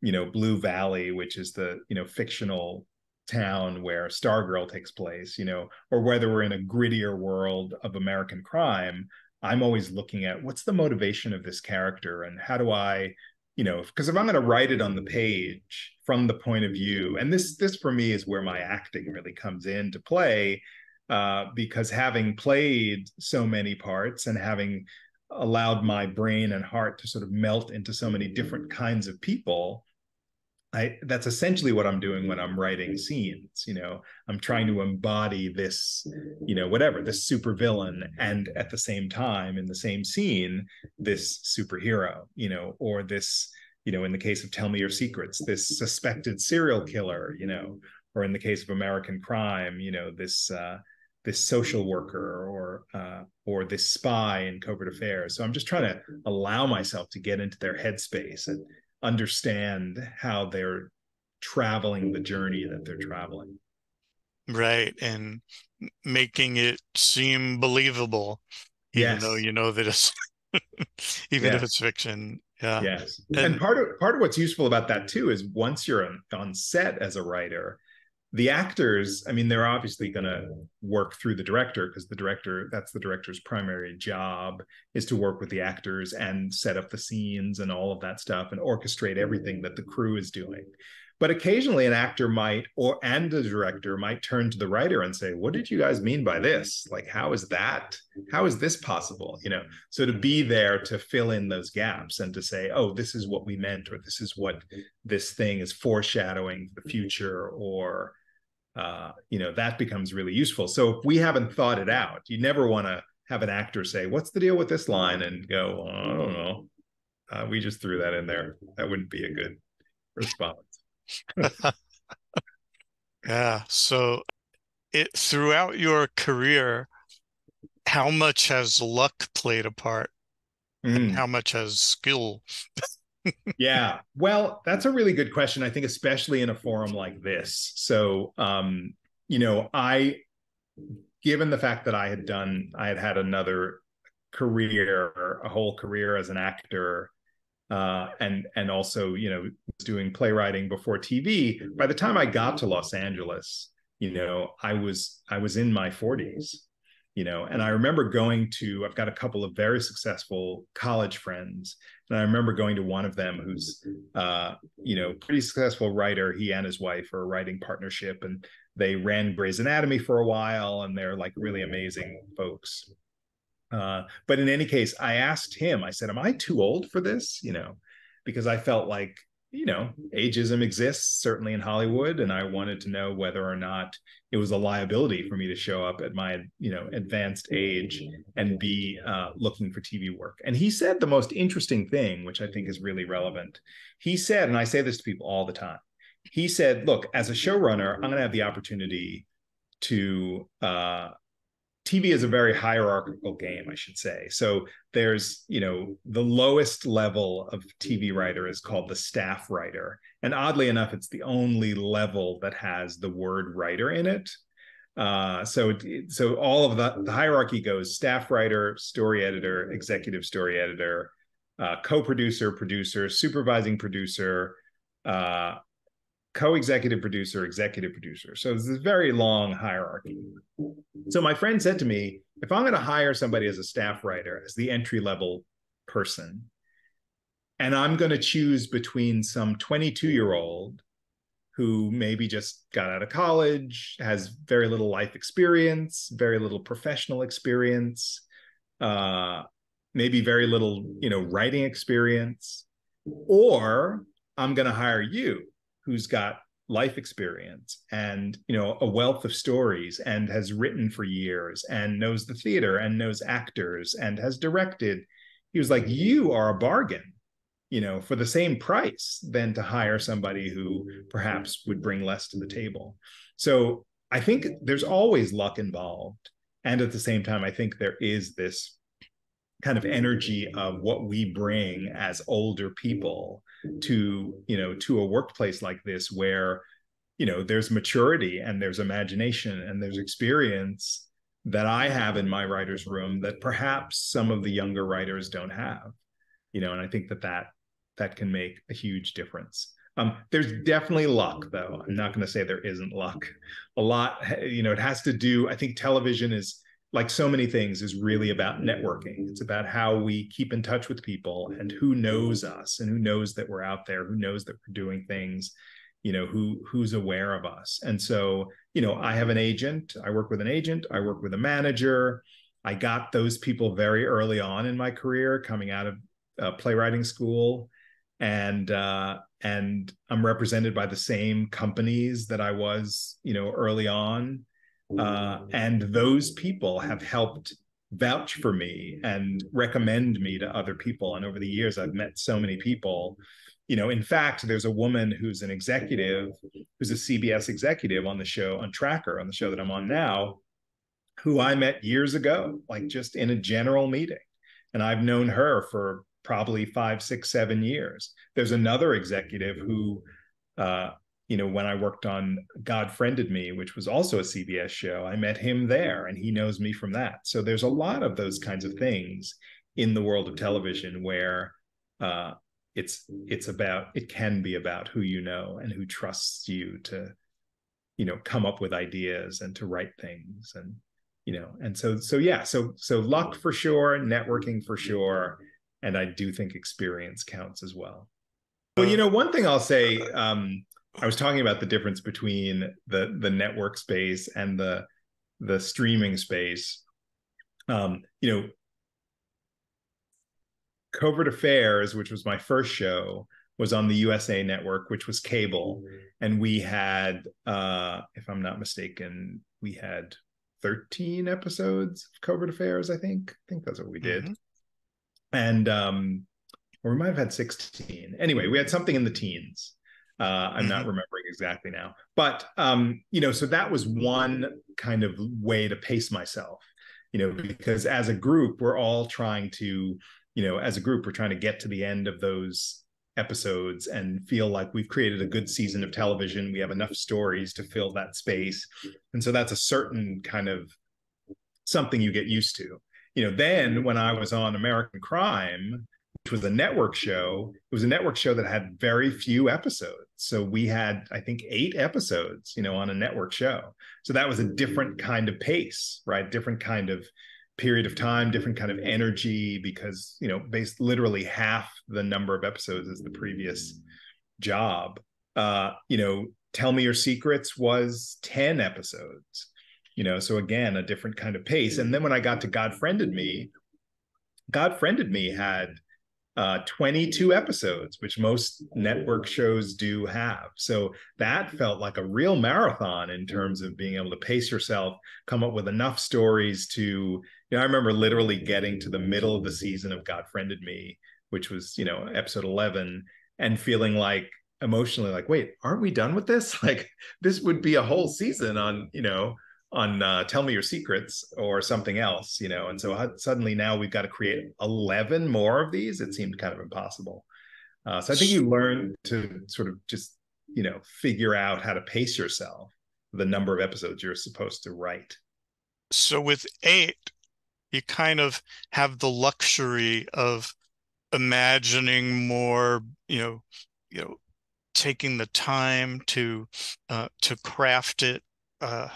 B: you know blue valley which is the you know fictional town where stargirl takes place you know or whether we're in a grittier world of american crime i'm always looking at what's the motivation of this character and how do i you know because if i'm going to write it on the page from the point of view and this this for me is where my acting really comes into play uh, because having played so many parts and having allowed my brain and heart to sort of melt into so many different kinds of people I that's essentially what I'm doing when I'm writing scenes. You know, I'm trying to embody this, you know, whatever, this supervillain, and at the same time, in the same scene, this superhero, you know, or this, you know, in the case of Tell Me Your Secrets, this suspected serial killer, you know, or in the case of American Crime, you know, this uh, this social worker or uh, or this spy in covert affairs. So I'm just trying to allow myself to get into their headspace and understand how they're traveling the journey that they're traveling.
A: Right, and making it seem believable, even yes. though you know that it's even yes. if it's fiction. Yeah.
B: Yes. And, and, part of part of what's useful about that too is once you're on, on set as a writer, the actors i mean they're obviously going to work through the director because the director that's the director's primary job is to work with the actors and set up the scenes and all of that stuff and orchestrate everything that the crew is doing. But occasionally an actor might or and the director might turn to the writer and say what did you guys mean by this? Like how is that? How is this possible? You know so to be there to fill in those gaps and to say oh this is what we meant or this is what this thing is foreshadowing the future or uh, you know that becomes really useful. So if we haven't thought it out you never want to have an actor say what's the deal with this line? and go oh, i don't know. Uh, we just threw that in there. That wouldn't be a good response.
A: Yeah. So it throughout your career how much has luck played a part? Mm. and how much has skill
B: yeah. Well, that's a really good question. I think, especially in a forum like this. So, um, you know, I, given the fact that I had done, I had had another career, a whole career as an actor, uh, and and also, you know, was doing playwriting before TV. By the time I got to Los Angeles, you know, I was I was in my forties you know and i remember going to i've got a couple of very successful college friends and i remember going to one of them who's uh you know pretty successful writer he and his wife are a writing partnership and they ran Grey's Anatomy for a while and they're like really amazing folks. Uh but in any case i asked him i said am i too old for this? You know because i felt like you know, ageism exists certainly in Hollywood, and I wanted to know whether or not it was a liability for me to show up at my, you know, advanced age and be uh, looking for TV work. And he said the most interesting thing, which I think is really relevant. He said, and I say this to people all the time. He said, "Look, as a showrunner, I'm going to have the opportunity to uh, TV is a very hierarchical game, I should say. So there's, you know, the lowest level of TV writer is called the staff writer. And oddly enough, it's the only level that has the word writer in it. Uh, so, so all of the, the hierarchy goes staff writer, story editor, executive story editor, uh, co-producer, producer, supervising producer, uh, co-executive producer, executive producer. So there's this very long hierarchy. So my friend said to me, if I'm going to hire somebody as a staff writer, as the entry level person, and I'm going to choose between some 22 year old who maybe just got out of college, has very little life experience, very little professional experience, uh, maybe very little, you know, writing experience, or I'm going to hire you, who's got life experience and you know a wealth of stories and has written for years and knows the theater and knows actors and has directed he was like you are a bargain you know for the same price than to hire somebody who perhaps would bring less to the table. So i think there's always luck involved. And at the same time i think there is this kind of energy of what we bring as older people to you know to a workplace like this where you know there's maturity and there's imagination and there's experience that i have in my writers room that perhaps some of the younger writers don't have you know and i think that that that can make a huge difference. Um, there's definitely luck though. I'm not going to say there isn't luck. A lot you know it has to do i think television is like so many things, is really about networking. It's about how we keep in touch with people and who knows us and who knows that we're out there, who knows that we're doing things, you know, who who's aware of us. And so, you know, I have an agent. I work with an agent. I work with a manager. I got those people very early on in my career, coming out of uh, playwriting school, and uh, and I'm represented by the same companies that I was, you know, early on uh, and those people have helped vouch for me and recommend me to other people. And over the years, I've met so many people. You know, in fact, there's a woman who's an executive, who's a CBS executive on the show, on Tracker, on the show that I'm on now, who I met years ago, like just in a general meeting. And I've known her for probably five, six, seven years. There's another executive who uh, you know, when I worked on God Friended Me, which was also a CBS show, I met him there and he knows me from that. So there's a lot of those kinds of things in the world of television where uh, it's it's about it can be about who you know and who trusts you to you know come up with ideas and to write things and you know and so so yeah so so luck for sure networking for sure and i do think experience counts as well well you know one thing i'll say um I was talking about the difference between the the network space and the the streaming space. Um, you know, Covert Affairs, which was my first show, was on the USA Network, which was cable, and we had, uh, if I'm not mistaken, we had 13 episodes of Covert Affairs. I think. I think that's what we did, mm-hmm. and um, or we might have had 16. Anyway, we had something in the teens uh, I'm not mm-hmm. remembering exactly now, but um, you know, so that was one kind of way to pace myself, you know, because as a group, we're all trying to, you know, as a group, we're trying to get to the end of those episodes and feel like we've created a good season of television. We have enough stories to fill that space, and so that's a certain kind of something you get used to. You know, then when I was on American Crime, which was a network show. It was a network show that had very few episodes. So we had, I think, eight episodes, you know, on a network show. So that was a different kind of pace, right? Different kind of period of time, different kind of energy, because, you know, based literally half the number of episodes as the previous job. Uh, you know, Tell Me Your Secrets was 10 episodes, you know, so again, a different kind of pace. And then when I got to God Friended Me, God Friended Me had uh, 22 episodes, which most network shows do have. So that felt like a real marathon in terms of being able to pace yourself, come up with enough stories to, you know, I remember literally getting to the middle of the season of God Friended Me, which was, you know, episode 11, and feeling like emotionally like, wait, aren't we done with this? Like, this would be a whole season on, you know, on uh, tell me your secrets or something else you know? And so suddenly now we've got to create 11 more of these? It seemed kind of impossible. Uh, so i think you learn to sort of just you know figure out how to pace yourself the number of episodes you're supposed to write.
A: So with eight you kind of have the luxury of imagining more you know you know taking the time to uh, to craft it uh,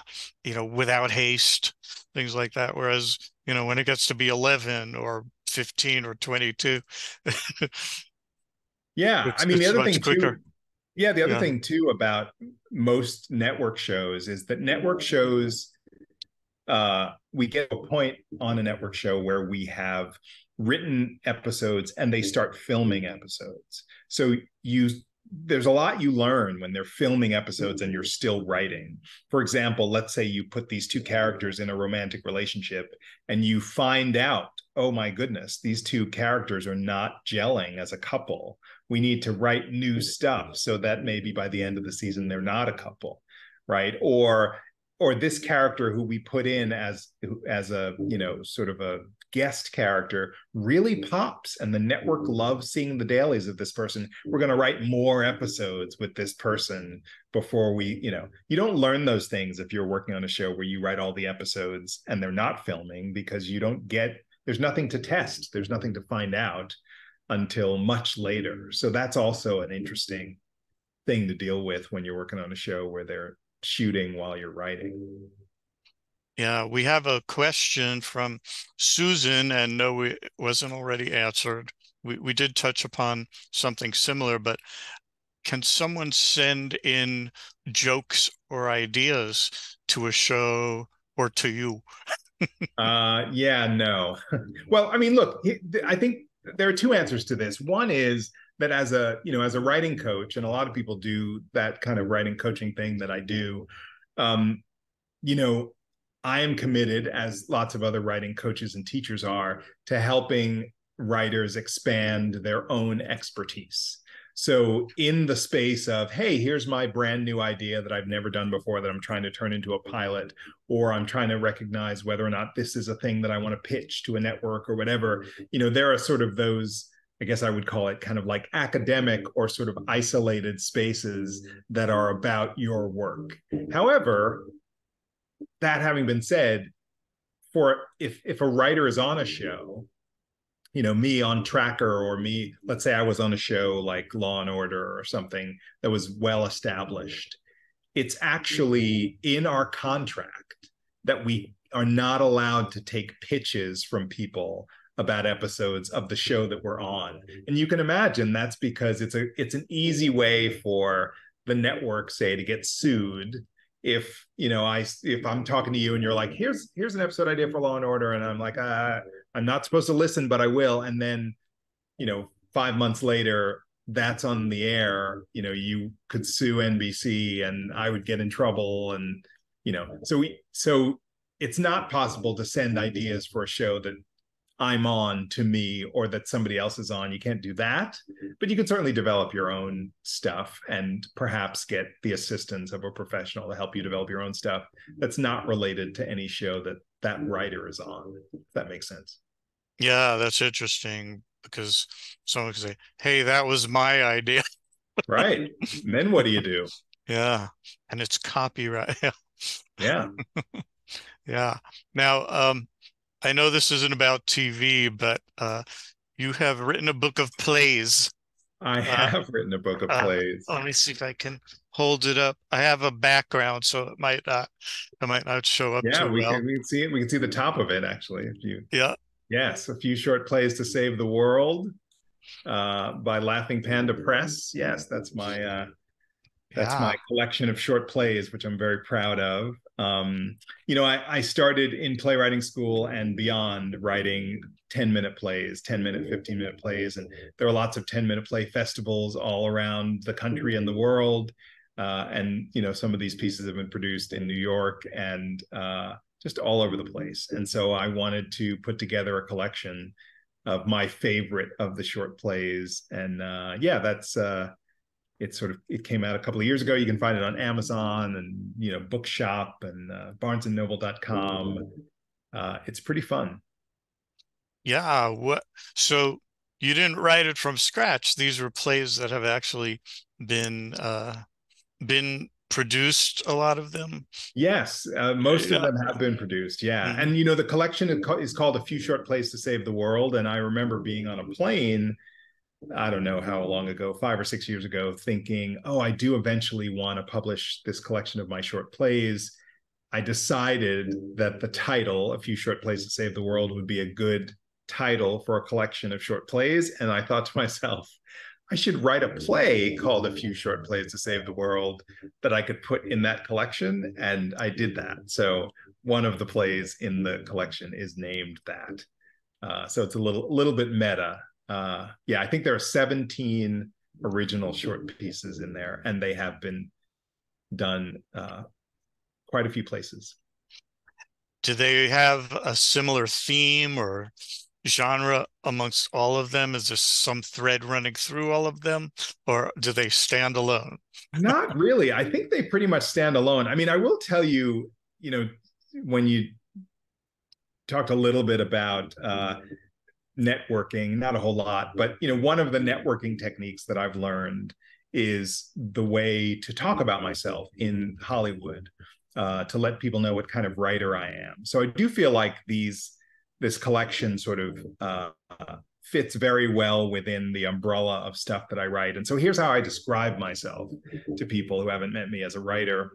A: you know, without haste, things like that. Whereas, you know, when it gets to be 11 or 15 or 22.
B: yeah. I mean, the other thing quicker. too, Yeah, the other
A: Yeah.
B: thing too about most network shows is that network shows uh we get a point on a network show where we have written episodes and they start filming episodes. So you there's a lot you learn when they're filming episodes and you're mm-hmm. still writing. For example, let's say you put these two characters in a romantic relationship and you find out, oh my goodness, these two characters are not gelling as a couple. We need to write new stuff so that maybe by the end of the season they're not a couple, right? Or or this character who we put in as as a you know sort of a guest character really mm-hmm. pops and the network mm-hmm. loves seeing the dailies of this person. We're going to write more episodes with this person before we you know you don't learn those things if you're working on a show where you write all the episodes and they're not filming because you don't get there's nothing to test mm-hmm. there's nothing to find out until much later. So that's also an interesting thing to deal with when you're working on a show where they're shooting while you're writing
A: Yeah, we have a question from Susan, and no, it wasn't already answered. We we did touch upon something similar, but can someone send in jokes or ideas to a show or to you?
B: Uh, yeah, no. well, I mean, look, I think there are two answers to this. One is that as a you know as a writing coach, and a lot of people do that kind of writing coaching thing that I do. Um, you know, I am committed, as lots of other writing coaches and teachers are, to helping writers expand their own expertise. So, in the space of, hey, here's my brand new idea that I've never done before that I'm trying to turn into a pilot, or I'm trying to recognize whether or not this is a thing that I want to pitch to a network or whatever, you know, there are sort of those, I guess I would call it kind of like academic or sort of isolated spaces that are about your work. However, that having been said, for if if a writer is on a mm-hmm. show, you know, me on Tracker or me, let's say I was on a show like Law and Order or something that was well established, it's actually mm-hmm. in our contract that we are not allowed to take pitches from people about episodes of the show that we're on. Mm-hmm. And you can imagine that's because it's a it's an easy way for the network say to get sued if you know i if i'm talking to you and you're like here's here's an episode idea for law and order and i'm like uh, i'm not supposed to listen but i will and then you know five months later that's on the air you know you could sue nbc and i would get in trouble and you know so we so it's not possible to send ideas for a show that I'm on to me or that somebody else is on. You can't do that, but you can certainly develop your own stuff and perhaps get the assistance of a professional to help you develop your own stuff that's not related to any show that that writer is on. If that makes sense.
A: Yeah, that's interesting because someone could say, "Hey, that was my idea."
B: right. And then what do you do?
A: Yeah, and it's copyright.
B: yeah.
A: yeah. Now, um, I know this isn't about TV, but uh, you have written a book of plays.
B: I have uh, written a book of plays.
A: Uh, let me see if I can hold it up. I have a background, so it might not, it might not show up.
B: Yeah, we
A: well.
B: can we can see it. We can see the top of it actually. If you,
A: yeah,
B: yes, a few short plays to save the world uh, by Laughing Panda Press. Yes, that's my uh, that's yeah. my collection of short plays, which I'm very proud of. Um, you know, I, I, started in playwriting school and beyond writing 10 minute plays, 10 minute, 15 minute plays. And there are lots of 10 minute play festivals all around the country and the world. Uh, and, you know, some of these pieces have been produced in New York and uh, just all over the place. And so I wanted to put together a collection of my favorite of the short plays. And uh, yeah, that's, it sort of it came out a couple of years ago. You can find it on amazon and you know bookshop and uh, barnesandnoble.com uh, it's pretty fun.
A: Yeah what so you didn't write it from scratch. These were plays that have actually been uh been produced a lot of them?
B: Yes uh, most yeah. of them have been produced yeah. Mm-hmm. and you know the collection is called a few short plays to save the world and i remember being on a plane I don't know how long ago, five or six years ago, thinking, oh, I do eventually want to publish this collection of my short plays. I decided that the title, A Few Short Plays to Save the World, would be a good title for a collection of short plays. And I thought to myself, I should write a play called A Few Short Plays to Save the World that I could put in that collection. And I did that. So one of the plays in the collection is named that. Uh, so it's a little little bit meta. Uh, yeah, I think there are 17 original short pieces in there, and they have been done uh, quite a few places.
A: Do they have a similar theme or genre amongst all of them? Is there some thread running through all of them, or do they stand alone?
B: Not really. I think they pretty much stand alone. I mean, I will tell you, you know, when you talked a little bit about uh, networking, not a whole lot, but you know, one of the networking techniques that I've learned is the way to talk about myself in Hollywood, uh, to let people know what kind of writer I am. So I do feel like these this collection sort of uh, fits very well within the umbrella of stuff that I write. And so here's how I describe myself to people who haven't met me as a writer.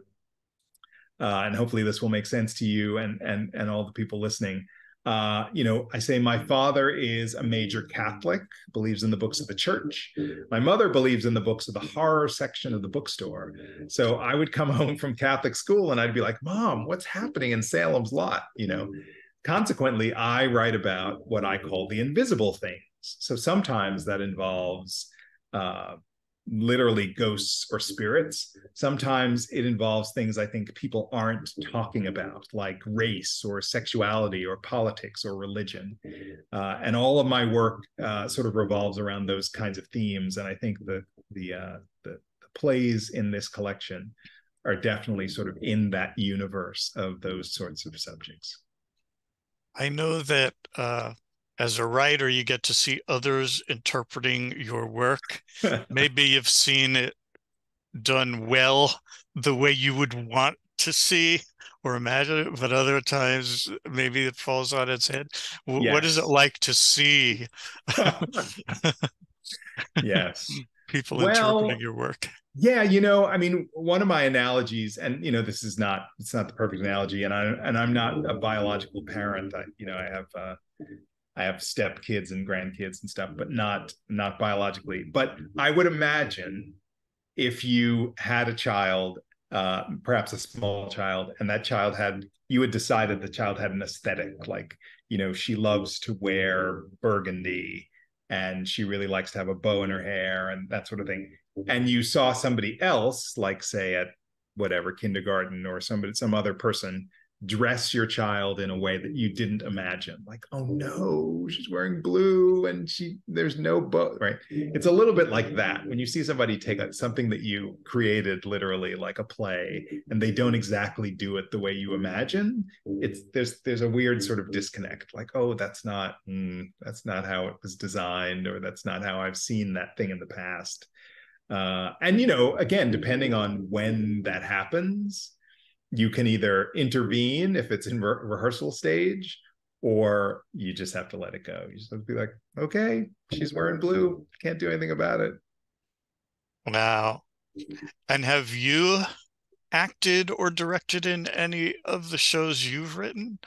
B: Uh, and hopefully this will make sense to you and and and all the people listening. Uh, you know, I say my father is a major Catholic, believes in the books of the church. My mother believes in the books of the horror section of the bookstore. So I would come home from Catholic school and I'd be like, Mom, what's happening in Salem's Lot? You know, consequently, I write about what I call the invisible things. So sometimes that involves uh, literally ghosts or spirits. Sometimes it involves things I think people aren't talking about, like race or sexuality or politics or religion. Uh, and all of my work uh, sort of revolves around those kinds of themes. And I think the the, uh, the the plays in this collection are definitely sort of in that universe of those sorts of subjects.
A: I know that uh, as a writer, you get to see others interpreting your work. Maybe you've seen it done well the way you would want to see or imagine it, but other times maybe it falls on its head. Yes. What is it like to see?
B: yes.
A: People well, interpreting your work.
B: Yeah, you know, I mean, one of my analogies, and you know, this is not it's not the perfect analogy, and I and I'm not a biological parent. I, you know, I have uh, I have step kids and grandkids and stuff, but mm-hmm. not not biologically. But mm-hmm. I would imagine if you had a child, uh, perhaps a small child, and that child had you had decided the child had an aesthetic, like you know, she loves to wear burgundy and she really likes to have a bow in her hair and that sort of thing. Mm-hmm. And you saw somebody else, like say at whatever kindergarten or somebody, some other person dress your child in a way that you didn't imagine. Like oh no she's wearing blue and she there's no bow right? It's a little bit like that. When you see somebody take something that you created literally like a play and they don't exactly do it the way you imagine it's there's there's a weird sort of disconnect. Like oh that's not mm, that's not how it was designed or that's not how i've seen that thing in the past. Uh, and you know again depending on when that happens you can either intervene if it's in re- rehearsal stage or you just have to let it go. You just have to be like okay she's wearing blue. Can't do anything about it.
A: Wow and have you acted or directed in any of the shows you've written?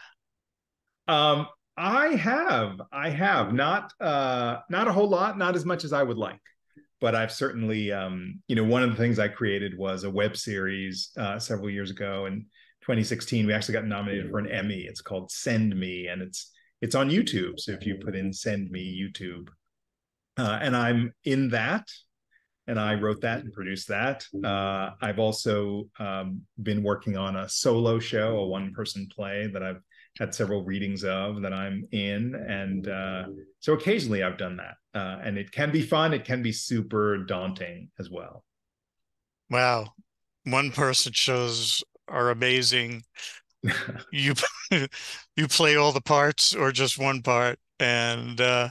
B: Um i have. I have. Not uh not a whole lot. Not as much as i would like but I've certainly, um, you know, one of the things I created was a web series uh, several years ago in 2016. We actually got nominated for an Emmy. It's called Send Me, and it's it's on YouTube. So if you put in Send Me YouTube, uh, and I'm in that, and I wrote that and produced that. Uh, I've also um, been working on a solo show, a one person play that I've had several readings of that I'm in, and uh, so occasionally I've done that, uh, and it can be fun. It can be super daunting as well.
A: Wow, one person shows are amazing. you you play all the parts or just one part, and uh,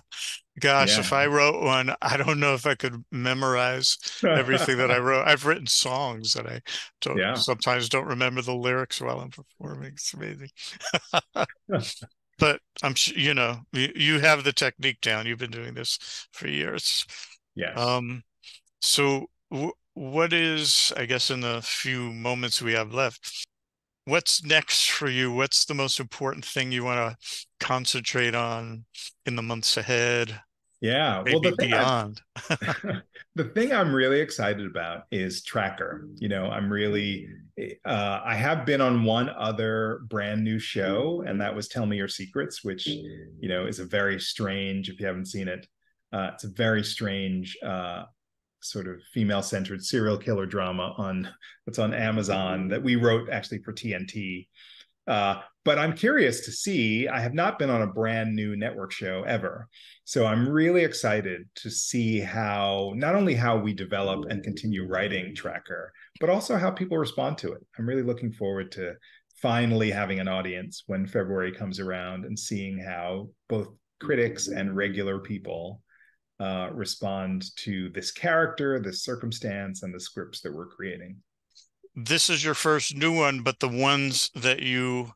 A: Gosh, yeah. if I wrote one, I don't know if I could memorize everything that I wrote. I've written songs that I don't, yeah. sometimes don't remember the lyrics while I'm performing. It's amazing. but I'm sure, you know, you, you have the technique down. You've been doing this for years.
B: Yeah.
A: Um, so w- what is, I guess, in the few moments we have left, what's next for you? What's the most important thing you want to concentrate on in the months ahead?
B: Yeah.
A: Maybe
B: well, the
A: beyond.
B: the thing I'm really excited about is Tracker. You know, I'm really, uh, I have been on one other brand new show, and that was Tell Me Your Secrets, which, you know, is a very strange, if you haven't seen it, uh, it's a very strange uh, sort of female centered serial killer drama on that's on Amazon that we wrote actually for TNT. Uh, but I'm curious to see. I have not been on a brand new network show ever. So I'm really excited to see how not only how we develop and continue writing Tracker, but also how people respond to it. I'm really looking forward to finally having an audience when February comes around and seeing how both critics and regular people uh, respond to this character, this circumstance, and the scripts that we're creating.
A: This is your first new one, but the ones that you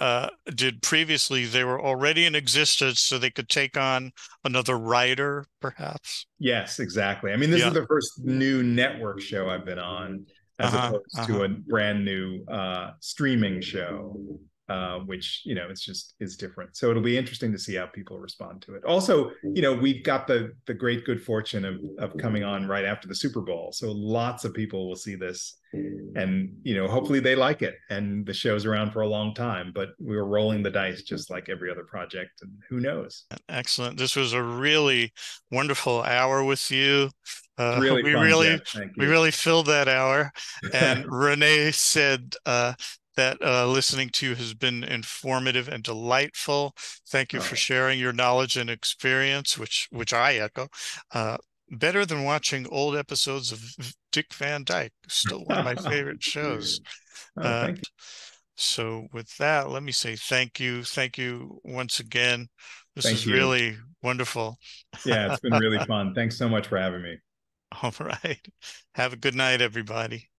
A: uh, did previously, they were already in existence, so they could take on another writer, perhaps.
B: Yes, exactly. I mean, this yeah. is the first new network show I've been on, as uh-huh, opposed uh-huh. to a brand new uh, streaming show uh, which you know it's just is different. So it'll be interesting to see how people respond to it. Also, you know, we've got the the great good fortune of of coming on right after the Super Bowl, so lots of people will see this, and you know, hopefully they like it. And the show's around for a long time, but we were rolling the dice just like every other project, and who knows?
A: Excellent. This was a really wonderful hour with you.
B: Uh, really
A: we
B: fun,
A: really we really filled that hour and renee said uh, that uh, listening to has been informative and delightful. Thank you for sharing your knowledge and experience, which which I echo. Uh, better than watching old episodes of Dick Van Dyke, still one of my favorite shows.
B: Oh, uh,
A: so with that, let me say thank you, thank you once again. This
B: thank
A: is
B: you.
A: really wonderful.
B: Yeah, it's been really fun. Thanks so much for having me.
A: All right. Have a good night, everybody.